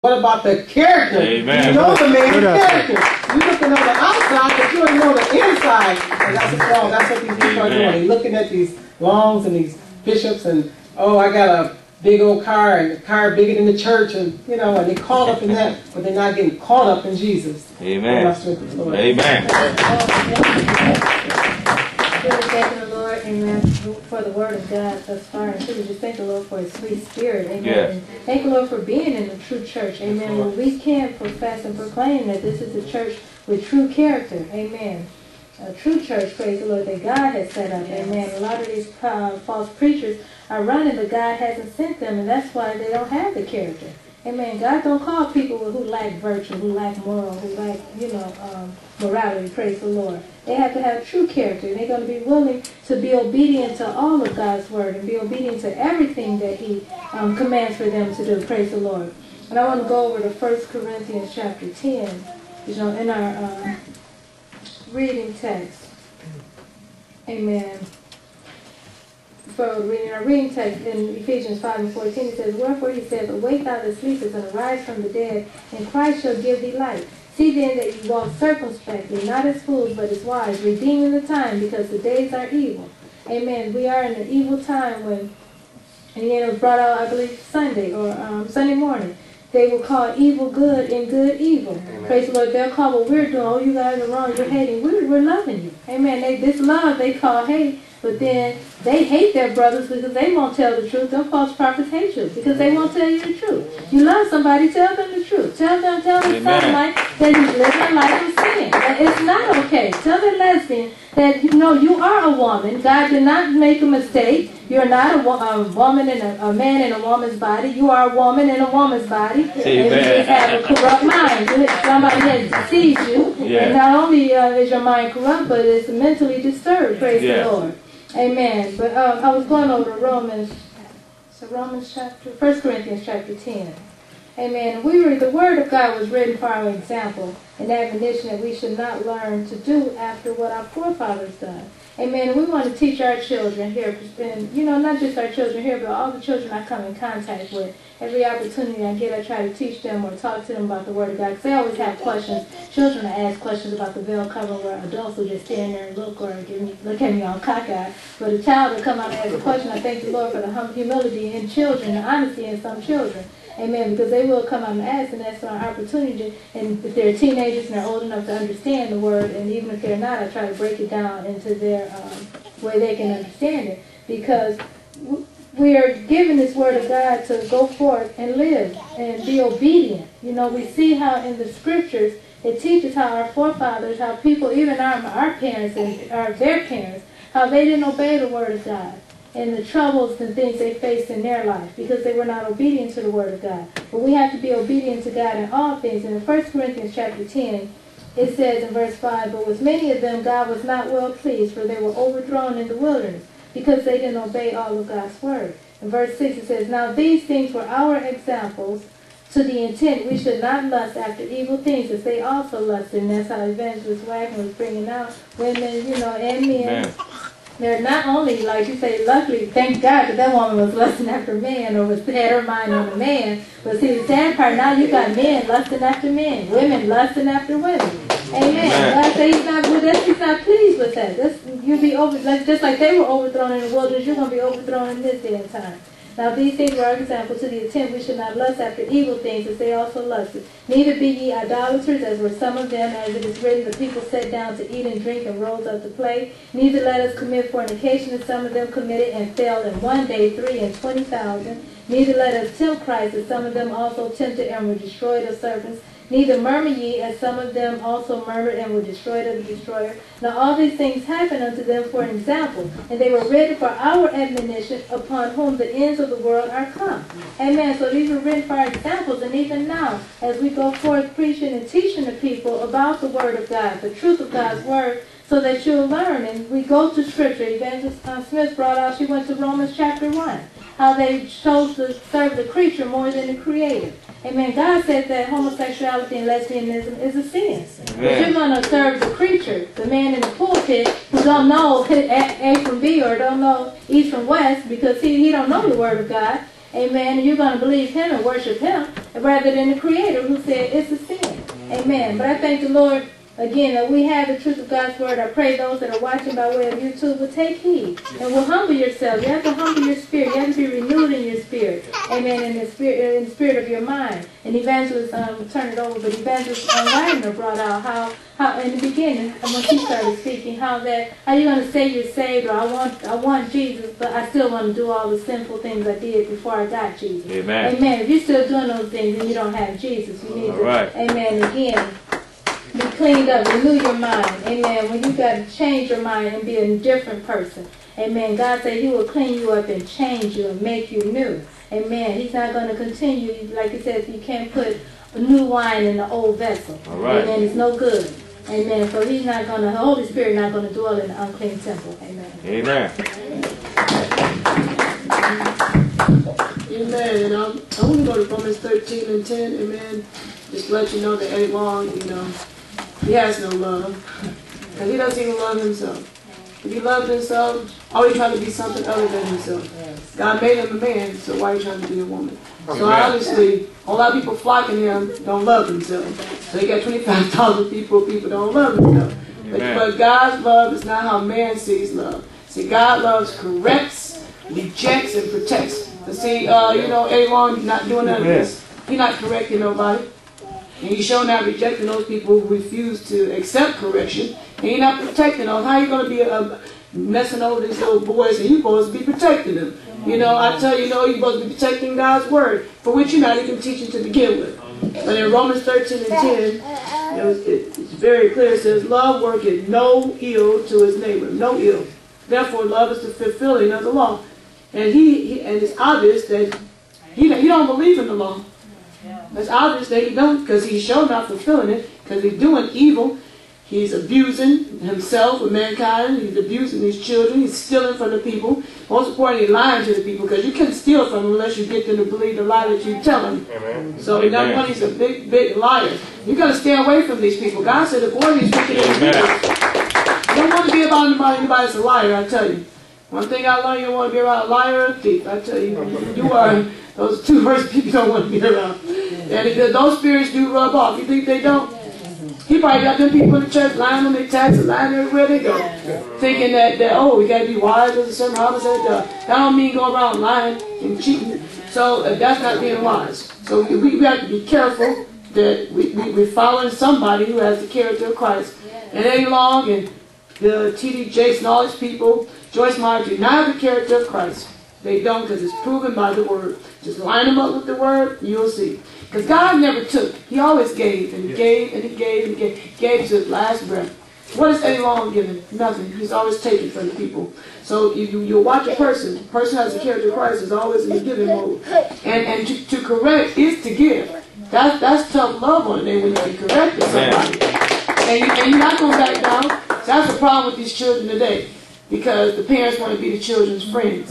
What about the character? Amen. You know the man's What character. You're looking on the outside, but you don't know the inside. And that's, what, oh, that's what these people are doing. They're looking at these longs and these bishops and, oh, I got a big old car and a car bigger than the church and, you know, and they're caught up in that, but they're not getting caught up in Jesus. Amen. That's what Amen. Really thanking the Lord, amen, for the word of God thus far. And truly just thank the Lord for his sweet spirit, amen. Yes. And thank the Lord for being in the true church, amen. When we can profess and proclaim that this is a church with true character, amen. A true church, praise the Lord, that God has set up, amen. A lot of these uh, false preachers are running, but God hasn't sent them, and that's why they don't have the character. Amen. God don't call people who lack virtue, who lack moral, who lack, you know, um, morality. Praise the Lord. They have to have true character. They're going to be willing to be obedient to all of God's word and be obedient to everything that He um, commands for them to do. Praise the Lord. And I want to go over to 1 Corinthians chapter 10, you know, in our um, reading text. Amen for reading our reading text in Ephesians 5 and 14, it says, Wherefore he says, Awake thou that sleepest, and arise from the dead, and Christ shall give thee light. See then that you walk circumspectly, not as fools, but as wise, redeeming the time, because the days are evil. Amen. We are in an evil time when, and again it was brought out, I believe, Sunday or um, Sunday morning. They will call evil good and good evil. Praise the Lord. They'll call what we're doing, oh, you guys are wrong, you're hating. We're, we're loving you. Amen. They, this love they call hate, but then they hate their brothers because they won't tell the truth. Them false prophets hate you because they won't tell you the truth. You love somebody, tell them the truth. Tell them, tell them Amen. like that he's living a life of sin. That it's not okay. Tell the lesbian that you know you are a woman. God did not make a mistake. You're not a, a woman and a, a man in a woman's body. You are a woman in a woman's body. And you have a corrupt mind. Somebody has deceived you. Yeah. And not only uh, is your mind corrupt, but it's mentally disturbed. Praise Yeah. the Lord. Amen. But um, I was going over Romans, so Romans chapter, 1 Corinthians chapter 10. Amen. We were, the word of God was written for our example and admonition that we should not learn to do after what our forefathers done. Amen. We want to teach our children here, and you know, not just our children here, but all the children I come in contact with. Every opportunity I get, I try to teach them or talk to them about the Word of God. Because they always have questions. Children ask questions about the veil cover, where adults will just stand there and look or give me, look at me all cockeyed. But a child will come out and ask a question. I thank the Lord for the hum- humility in children, the honesty in some children. Amen. Because they will come out and ask, and that's our opportunity. And if they're teenagers and they're old enough to understand the word, and even if they're not, I try to break it down into their um, way they can understand it. Because we are given this word of God to go forth and live and be obedient. You know, we see how in the scriptures it teaches how our forefathers, how people, even our our parents and our their parents, how they didn't obey the word of God and the troubles and things they faced in their life because they were not obedient to the word of God. But we have to be obedient to God in all things. And in 1 Corinthians chapter 10, it says in verse 5, But with many of them God was not well pleased, for they were overthrown in the wilderness, because they didn't obey all of God's word. In verse 6 it says, Now these things were our examples, to the intent we should not lust after evil things as they also lusted. And that's how Evangelist Wagner was bringing out women, you know, and men. Amen. They're not only, like you say, luckily, thank God that that woman was lusting after men or was had her mind on a man. But see, the sad part, now you got men lusting after men, women lusting after women. Amen. God say he's not with us, he's not pleased with that. That's, you'll be over, like, just like they were overthrown in the wilderness, you're going to be overthrown in this day and time. Now these things were our example to the intent we should not lust after evil things as they also lusted. Neither be ye idolaters as were some of them, as it is written, the people sat down to eat and drink and rose up to play. Neither let us commit fornication as some of them committed and fell in one day three and twenty thousand. Neither let us tempt Christ as some of them also tempted and were destroyed of serpents. Neither murmur ye, as some of them also murmured and were destroyed of the destroyer. Now all these things happened unto them for an example, and they were written for our admonition, upon whom the ends of the world are come. Amen. So these were written for our examples, and even now, as we go forth preaching and teaching the people about the Word of God, the truth of God's Word, so that you'll learn. And we go to Scripture. Evangelist Smith brought out, she went to Romans chapter 1, how they chose to serve the creature more than the creator. Amen. God said that homosexuality and lesbianism is a sin. But you're going to serve the creature, the man in the pulpit who don't know A, A from B or don't know East from West because he, he don't know the Word of God. Amen. And you're going to believe him and worship him rather than the creator who said it's a sin. Amen. But I thank the Lord again that we have the truth of God's word. I pray those that are watching by way of YouTube will take heed and will humble yourself. You have to humble your spirit. You have to be renewed in your spirit. Amen. In the spirit, in the spirit of your mind. And evangelist, um, turn it over, but evangelist um, Wagner brought out how, how in the beginning, when she started speaking, how that how you going to say you're saved or I want I want Jesus, but I still want to do all the sinful things I did before I got Jesus. Amen. Amen. If you're still doing those things and you don't have Jesus, you need All to. right. Amen. Again cleaned up, renew your mind. Amen. When you got to change your mind and be a different person. Amen. God said He will clean you up and change you and make you new. Amen. He's not going to continue, like He says, you can't put new wine in the old vessel. All right. Amen. It's no good. Amen. So He's not going to, the Holy Spirit not going to dwell in the unclean temple. Amen. Amen. Amen. And I'm, I want to go to Romans 13 and 10. Amen. Just let you know that Eddie Long, you know, he has no love. Because he doesn't even love himself. If he loved himself, always trying to be something other than himself. God made him a man, so why are you trying to be a woman? So obviously, a lot of people flocking him don't love themselves. So you got 25,000 people, people don't love themselves. But, but God's love is not how man sees love. See, God loves corrects, rejects, and protects. But see, uh, you know, Eddie Long, you're not doing none of this. You're not correcting nobody. And you sure not rejecting those people who refuse to accept correction. And you're not protecting them. How you going to be uh, messing over these little boys and you're supposed to be protecting them? You know, I tell you, no, you're supposed to be protecting God's word, for which you're not even teaching to begin with. But in Romans 13 and 10, it was, it, it's very clear. It says, Love worketh no ill to his neighbor, no ill. Therefore, love is the fulfilling of the law. And he, he and it's obvious that he, he don't believe in the law. It's obvious that he don't, because he's sure not fulfilling it, because he's doing evil. He's abusing himself with mankind. He's abusing his children. He's stealing from the people. Most importantly, lying to the people, because you can't steal from them unless you get them to believe the lie that you tell them. So number one, he's a big, big liar. You got to stay away from these people. God said, avoid these wicked individuals. You don't want to be about anybody, anybody that's a liar, I tell you. One thing I learned, you don't want to be around a liar or a thief. I tell you, you are, those two worst people don't want to be around. And those spirits do rub off. You think they don't? He probably got them people in the church lying on their taxes, lying everywhere they go. Thinking that, that oh, we got to be wise as a certain Robert said. Uh, that don't mean go around lying and cheating. So uh, that's not being wise. So we, we have to be careful that we, we, we're following somebody who has the character of Christ. And Eddie Long and the T.D. And all these people, Joyce Meyer, do not have the character of Christ. They don't because it's proven by the Word. Just line them up with the Word, you'll see. Because God never took. He always gave, and He gave, and He gave, and He gave. He gave to His last breath. What is Eddie Long giving? Nothing. He's always taking from the people. So if you, you watch a person, the person has the character of Christ is always in the giving mode. And, and to, to correct is to give. That, that's tough love on it when you can correct somebody. And, you, and you're not going back down. That's the problem with these children today. Because the parents want to be the children's friends.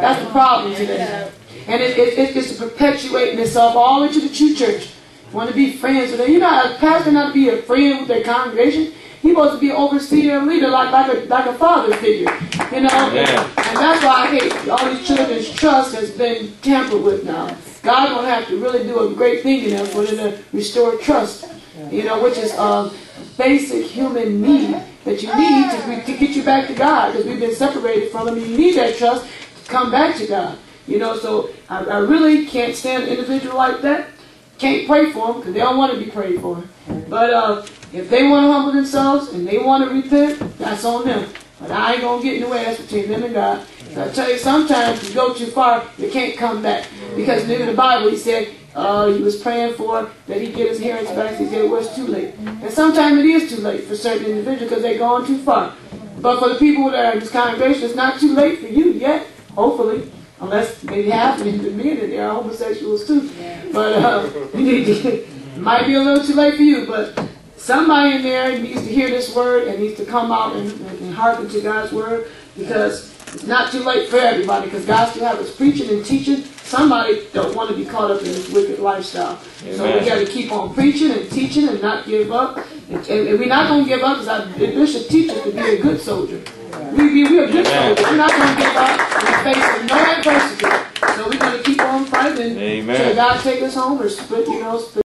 That's the problem today. And it, it, it, it's perpetuating itself all into the true church. Want to be friends with them. You know, a pastor not to be a friend with their congregation. He's supposed to be an overseer and leader like, like, a, like a father figure. You know? Yeah. And that's why I hate all these children's trust has been tampered with now. God's going to have to really do a great thing in them for them to restore trust. You know, which is a basic human need that you need to, to get you back to God because we've been separated from Him. You need that trust come back to God. You know, so I, I really can't stand an individual like that. Can't pray for them because they don't want to be prayed for. But uh, if they want to humble themselves and they want to repent, that's on them. But I ain't going to get in the way. That's between them and God. So I tell you, sometimes you go too far, you can't come back. Because in the Bible, he said, uh, he was praying for that he get his hearings back. He said it was too late. And sometimes it is too late for certain individuals because they're going too far. But for the people that are in this congregation, it's not too late for you yet, hopefully. Unless maybe half of the men in there are homosexuals too. But uh, you need to, it might be a little too late for you. But somebody in there needs to hear this word and needs to come out and, and hearken to God's word because it's not too late for everybody because God still has us preaching and teaching. Somebody don't want to be caught up in this wicked lifestyle. So we got to keep on preaching and teaching and not give up. And, and we're not going to give up because our Bishop teaches to be a good soldier. We be we are good soldiers. We're not gonna give up. We're facing no adversity. So we're gonna keep on fighting until Amen. God take us home or split, you know, split